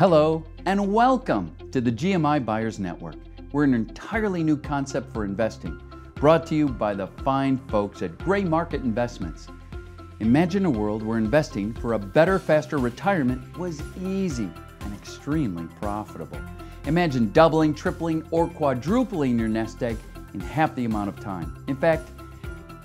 Hello, and welcome to the GMI Buyers Network. We're an entirely new concept for investing, brought to you by the fine folks at Grey Market Investments. Imagine a world where investing for a better, faster retirement was easy and extremely profitable. Imagine doubling, tripling, or quadrupling your nest egg in half the amount of time. In fact,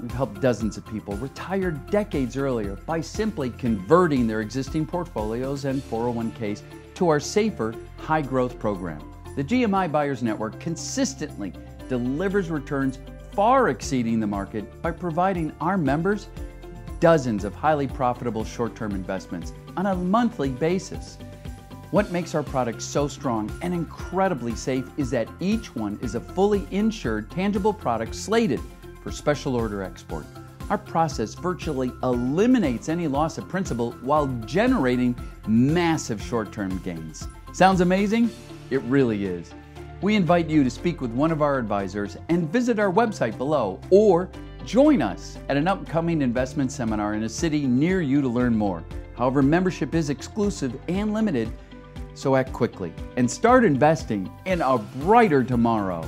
we've helped dozens of people retire decades earlier by simply converting their existing portfolios and 401ks to our safer, high growth program. The GMI Buyers Network consistently delivers returns far exceeding the market by providing our members dozens of highly profitable short term investments on a monthly basis. What makes our product so strong and incredibly safe is that each one is a fully insured, tangible product slated for special order export. Our process virtually eliminates any loss of principal while generating massive short term gains. Sounds amazing? It really is. We invite you to speak with one of our advisors and visit our website below or join us at an upcoming investment seminar in a city near you to learn more. However, membership is exclusive and limited, so act quickly and start investing in a brighter tomorrow.